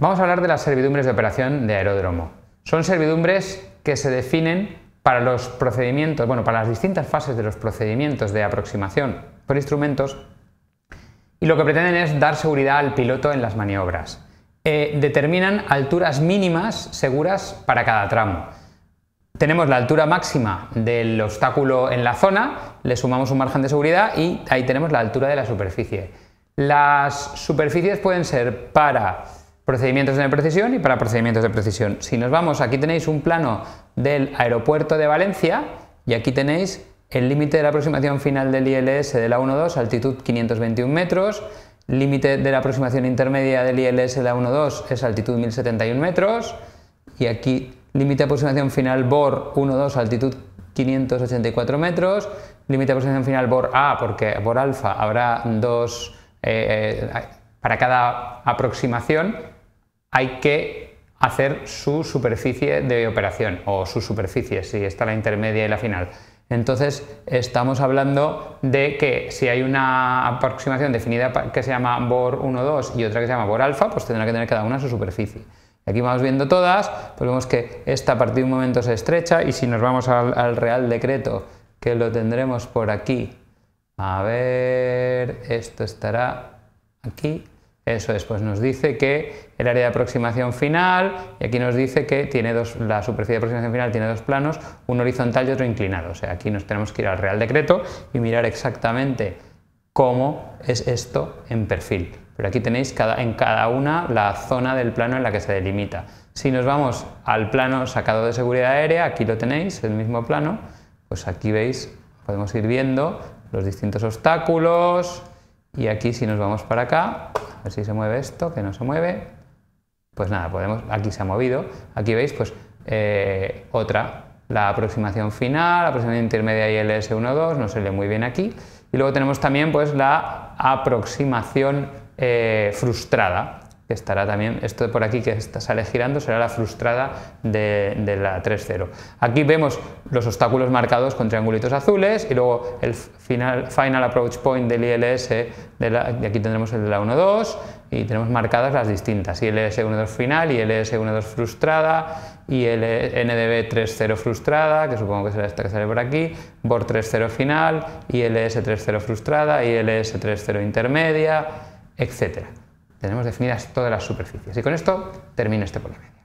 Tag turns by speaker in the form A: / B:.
A: Vamos a hablar de las servidumbres de operación de aeródromo. Son servidumbres que se definen para los procedimientos, bueno, para las distintas fases de los procedimientos de aproximación por instrumentos y lo que pretenden es dar seguridad al piloto en las maniobras. Eh, determinan alturas mínimas seguras para cada tramo. Tenemos la altura máxima del obstáculo en la zona, le sumamos un margen de seguridad y ahí tenemos la altura de la superficie. Las superficies pueden ser para procedimientos de precisión y para procedimientos de precisión. Si nos vamos, aquí tenéis un plano del aeropuerto de Valencia y aquí tenéis el límite de la aproximación final del ILS de la 1.2, altitud 521 metros, límite de la aproximación intermedia del ILS de la 1.2 es altitud 1071 metros. Y aquí límite de aproximación final BOR 1.2, altitud 584 metros, límite de aproximación final BOR A, porque BOR alfa habrá dos eh, para cada aproximación hay que hacer su superficie de operación o su superficie, si está la intermedia y la final. Entonces estamos hablando de que si hay una aproximación definida que se llama BOR 1.2 y otra que se llama BOR alfa, pues tendrá que tener cada una su superficie. Aquí vamos viendo todas, pues vemos que esta a partir de un momento se estrecha y si nos vamos al Real Decreto, que lo tendremos por aquí, a ver, esto estará aquí, eso es, pues nos dice que el área de aproximación final, y aquí nos dice que tiene dos, la superficie de aproximación final tiene dos planos, uno horizontal y otro inclinado. O sea, aquí nos tenemos que ir al Real Decreto y mirar exactamente cómo es esto en perfil. Pero aquí tenéis cada, en cada una la zona del plano en la que se delimita. Si nos vamos al plano sacado de seguridad aérea, aquí lo tenéis, el mismo plano, pues aquí veis, podemos ir viendo los distintos obstáculos, y aquí si nos vamos para acá, a ver si se mueve esto, que no se mueve, pues nada, podemos, aquí se ha movido, aquí veis pues eh, otra, la aproximación final, la aproximación intermedia ILS 1.2, no se lee muy bien aquí, y luego tenemos también pues la aproximación eh, frustrada, que estará también, esto de por aquí que sale girando será la frustrada de, la 3.0. Aquí vemos los obstáculos marcados con triangulitos azules y luego el final, final approach point del ILS, de, aquí tendremos el de la 1.2 y tenemos marcadas las distintas, ILS 1.2 final, ILS 1.2 frustrada, IL, NDB 3.0 frustrada, que supongo que será esta que sale por aquí, BOR 3.0 final, ILS 3.0 frustrada, ILS 3.0 intermedia, etcétera tenemos definidas todas las superficies. Y con esto termino este polinomio.